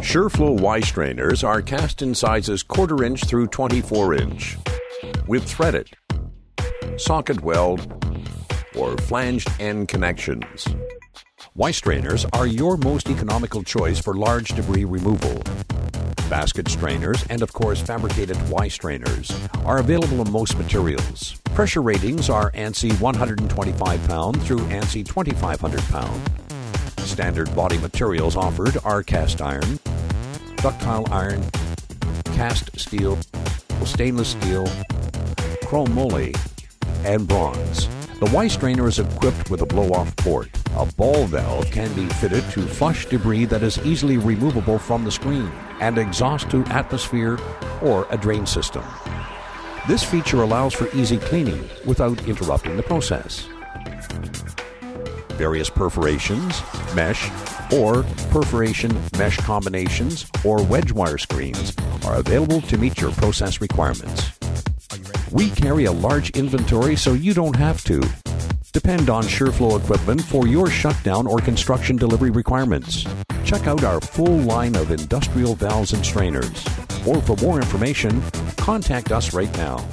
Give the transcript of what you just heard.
SureFlow Y strainers are cast in sizes quarter inch through 24 inch, with threaded, socket weld, or flanged end connections. Y strainers are your most economical choice for large debris removal. Basket strainers and, of course, fabricated Y strainers are available in most materials. Pressure ratings are ANSI 125 pound through ANSI 2500 pound. Standard body materials offered are cast iron, ductile iron, cast steel, stainless steel, chrome moly, and bronze. The Y strainer is equipped with a blow-off port. A ball valve can be fitted to flush debris that is easily removable from the screen and exhaust to atmosphere or a drain system. This feature allows for easy cleaning without interrupting the process. Various perforations, mesh, or perforation mesh combinations or wedge wire screens are available to meet your process requirements. We carry a large inventory so you don't have to. Depend on SureFlow equipment for your shutdown or construction delivery requirements. Check out our full line of industrial valves and strainers. Or for more information, contact us right now.